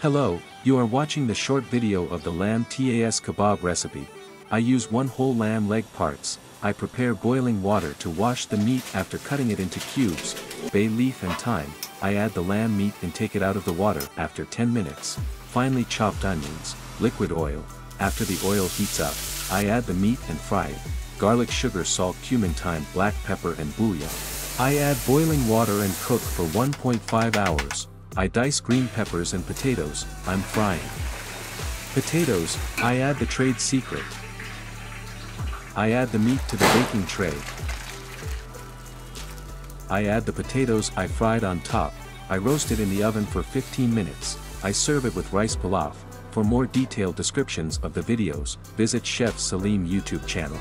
Hello, you are watching the short video of the lamb TAS kebab recipe. I use one whole lamb leg parts, I prepare boiling water to wash the meat after cutting it into cubes, bay leaf and thyme, I add the lamb meat and take it out of the water after 10 minutes, finely chopped onions, liquid oil, after the oil heats up, I add the meat and fry it, garlic sugar salt cumin thyme black pepper and bouillon. I add boiling water and cook for 1.5 hours, I dice green peppers and potatoes, I'm frying. Potatoes, I add the trade secret. I add the meat to the baking tray. I add the potatoes I fried on top, I roast it in the oven for 15 minutes, I serve it with rice pilaf. For more detailed descriptions of the videos, visit Chef Salim YouTube channel.